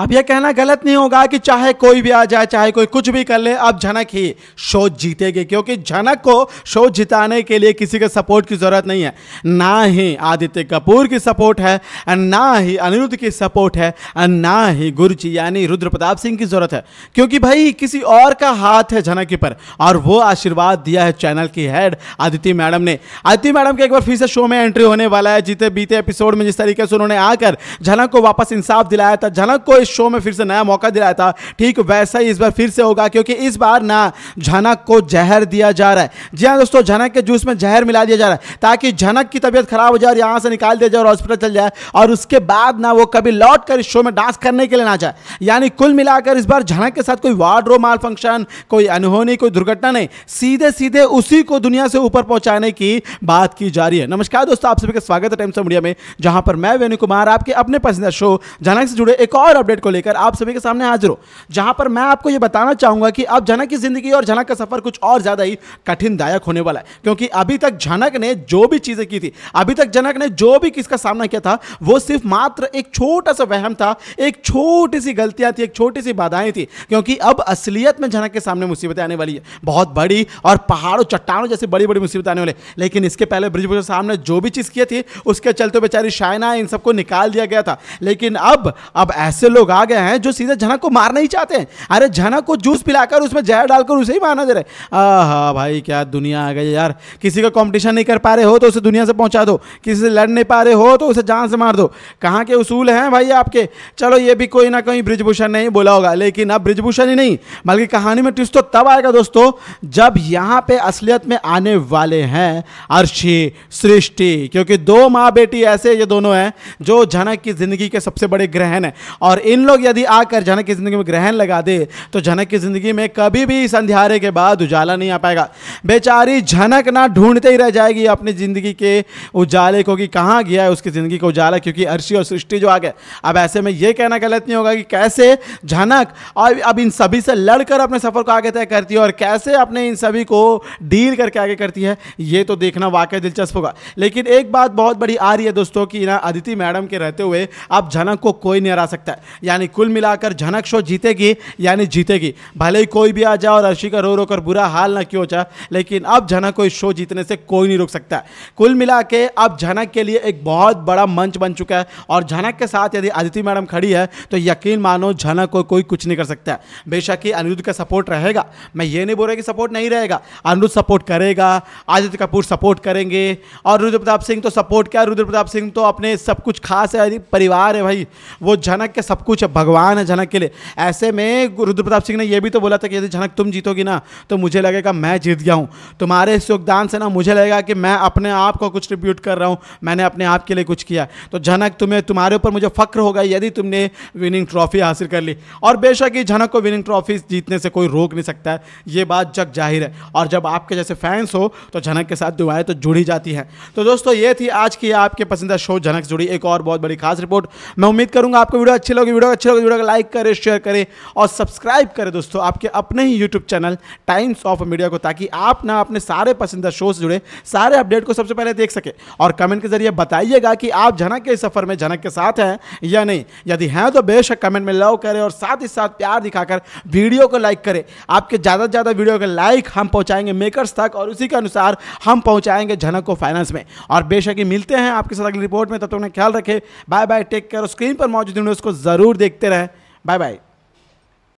अब यह कहना गलत नहीं होगा कि चाहे कोई भी आ जाए, चाहे कोई कुछ भी कर ले, अब झनक ही शो जीतेगी, क्योंकि झनक को शो जिताने के लिए किसी के सपोर्ट की ज़रूरत नहीं है। ना ही आदित्य कपूर की सपोर्ट है, ना ही अनिरुद्ध की सपोर्ट है, ना ही गुरु जी यानी रुद्र प्रताप सिंह की ज़रूरत है। क्योंकि भाई, किसी और का हाथ है झनक पर और वो आशीर्वाद दिया है चैनल की हेड आदित्य मैडम ने। आदित्य मैडम के एक बार फिर से शो में एंट्री होने वाला है जीते बीते एपिसोड में जिस तरीके से उन्होंने आकर झनक को वापस इंसाफ दिलाया था, झनक को इस शो में फिर से नया मौका दिलाया था। ठीक वैसा ही इस बार फिर से होगा, क्योंकि इस बार ना झनक को जहर दिया जा रहा है। जी हाँ दोस्तों, झनक के जूस में जहर मिला दिया जा रहा है, ताकि झनक की तबीयत खराब हो जाए और यहाँ से निकाल दिया जाए और हॉस्पिटल चल जाए, और उसके बाद ना वो कभी लौट कर इस शो में डांस करने के लिए ना जाए। यानी कुल मिलाकर इस बार झनक के साथ कोई वार्ड रो माल फ़ंक्शन कोई अनहोनी, कोई दुर्घटना नहीं सीधे सीधे उसी को दुनिया से ऊपर पहुँचाने की बात की जा रही है। नमस्कार दोस्तों, आप सभी का स्वागत है टाइम्स ऑफ़ मीडिया में, जहाँ पर मैं वेणु कुमार आपके अपने पसंदीदा शो झनक से जुड़े एक और अपडेट को लेकर आप सभी के सामने हाजिर हो। जहाँ पर मैं आपको यह बताना चाहूँगा कि अब झनक की ज़िंदगी और झनक का सफ़र कुछ और ज़्यादा ही कठिन दायक होने वाला है, क्योंकि अभी तक झनक ने जो भी चीज़ें की थी, अभी तक जनक ने जो भी किसका सामना किया था, वो सिर्फ़ मात्र एक छोटा सा वहम था, एक छोटी सी गलतियाँ थी, एक छोटी सी बाधाएँ थी, क्योंकि अब असलियत में जनक के सामने मुसीबतें आने वाली है। बहुत बड़ी और पहाड़ों, चट्टानों जैसी बड़ी बड़ी मुसीबतें आने वाली लेकिन इसके पहले ब्रिजभूषण साहब ने जो भी चीज़ की थी, उसके चलते बेचारी शायना इन सबको निकाल दिया गया था। लेकिन अब अब ऐसे लोग आ गए हैं जो सीधे झनक को मारना ही चाहते हैं। अरे झनक को जूस पिलाकर उसमें जहर डालकर उसे ही मारना दे रहे हाँ भाई, क्या दुनिया आ गई यार। किसी का कॉम्पिटिशन नहीं कर पा रहे हो तो उसे दुनिया से पहुँचा दो। किसी से लड़ नहीं पा रहे हो तो उसे जान से मार दो। कहाँ के उसूल हैं भाई आपके? चलो, ये भी कोई ना कोई ब्रिजभूषण नहीं बोला होगा, लेकिन अब ब्रिजभूषण ही नहीं, बल्कि कहानी में ट्विस्ट तो तब आएगा दोस्तों, जब यहाँ पे असलियत में आने वाले हैं अर्शी, सृष्टि, क्योंकि दो माँ बेटी ऐसे ये दोनों हैं जो जनक की ज़िंदगी के सबसे बड़े ग्रहण हैं। और इन लोग यदि आकर जनक की ज़िंदगी में ग्रहण लगा दे तो जनक की ज़िंदगी में कभी भी इस अंधियारे के बाद उजाला नहीं आ पाएगा। बेचारी झनक ना ढूंढते ही रह जाएगी अपनी ज़िंदगी के उजाले को कि कहाँ गया है उसकी ज़िंदगी को उजाला, क्योंकि अर्शी और सृष्टि जो आ गए। अब ऐसे में ये कहना गलत नहीं होगा कि कैसे झनक और अब इन सभी से लड़कर अपने सफ़र को आगे तय करती है और कैसे अपने इन सभी को डील करके आगे करती है, ये तो देखना वाकई दिलचस्प होगा। लेकिन एक बात बहुत बड़ी आ रही है दोस्तों कि ना अदिति मैडम के रहते हुए अब झनक को कोई नहीं हरा सकता। है यानी कुल मिलाकर झनक शो जीतेगी, यानी जीतेगी। भले ही कोई भी आ जाए और अर्शी का रो रो कर बुरा हाल ना क्यों जाए लेकिन अब झनक को इस शो जीतने से कोई नहीं रोक सकता। कुल मिला के अब झनक के लिए एक बहुत बड़ा मंच बन चुका है और झनक के साथ यदि अदिति मैडम खड़ी है तो यकीन मानो झनक को कोई कुछ नहीं कर सकता। बेशक ही अनिरुद्ध का सपोर्ट रहेगा। मैं ये नहीं बोल रहा कि सपोर्ट नहीं रहेगा। अनिरुद्ध सपोर्ट करेगा, आदित्य कपूर सपोर्ट करेंगे और रुद्र प्रताप सिंह तो सपोर्ट क्या। रुद्र प्रताप सिंह तो अपने सब कुछ खास है परिवार है भाई। वो झनक के सब कुछ भगवान है झनक के लिए। ऐसे में रुद्र प्रताप सिंह ने यह भी तो बोला था कि यदि झनक तुम जीतोगी ना तो मुझे लगेगा मैं जीत गया हूँ। तुम्हारे इस योगदान से ना मुझे लगेगा कि मैं अपने आप को कुछ ट्रिब्यूट कर रहा हूँ। मैंने अपने आप के लिए कुछ किया तो झनक तुम्हें, तुम्हारे ऊपर मुझे फक्र होगा यदि तुमने विनिंग ट्रॉफी हासिल कर ली। और बेशक ही झनक को विनिंग ट्रॉफी जीतने से कोई रोक नहीं सकता है। ये बात जग ज़ाहिर है। और जब आपके जैसे फैंस हो तो झनक के साथ दुआएँ तो जुड़ी जाती हैं। तो दोस्तों, ये थी आज की आपके पसंदीदा शो झनक जुड़ी एक और बहुत बड़ी खास रिपोर्ट मैं उम्मीद करूँगा आपको वीडियो अच्छी लगी। वीडियो अच्छी लगी वीडियो को लाइक करें शेयर करें और सब्सक्राइब करें दोस्तों आपके अपने ही YouTube channel Times of Media को ताकि आप ना अपने सारे पसंदीदा शो से जुड़े, सारे अपडेट को सबसे पहले देख सके। और कमेंट के ज़रिए बताइएगा कि आप झनक के सफ़र में झनक के साथ हैं या नहीं। यदि हैं तो बेशक कमेंट में लव करें और साथ ही साथ प्यार दिखाकर वीडियो को लाइक करें। आपके ज़्यादा से ज़्यादा वीडियो के लाइक हम पहुंचाएँगे मेकर्स तक और उसी के अनुसार हम पहुंचाएँगे झनक को फाइनेंस में। और बेशक ही मिलते हैं आपके साथ अगली रिपोर्ट में। तब तक तो ख्याल रखें। Bye bye take care screen पर मौजूद को ज़रूर देखते रहें। Bye bye